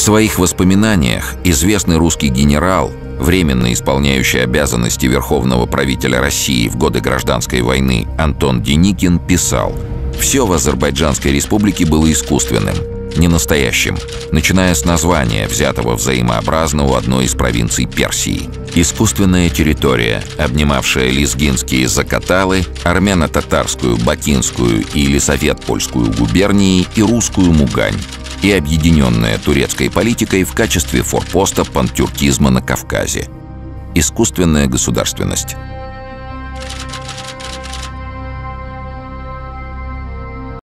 В своих воспоминаниях известный русский генерал, временно исполняющий обязанности верховного правителя России в годы гражданской войны Антон Деникин писал «Все в Азербайджанской республике было искусственным, не настоящим, начиная с названия, взятого взаимообразно у одной из провинций Персии. Искусственная территория, обнимавшая лезгинские Закаталы, армяно-татарскую, бакинскую и лисовет-польскую губернии и русскую Мугань, и объединенная турецкой политикой в качестве форпоста пантюркизма на Кавказе. Искусственная государственность –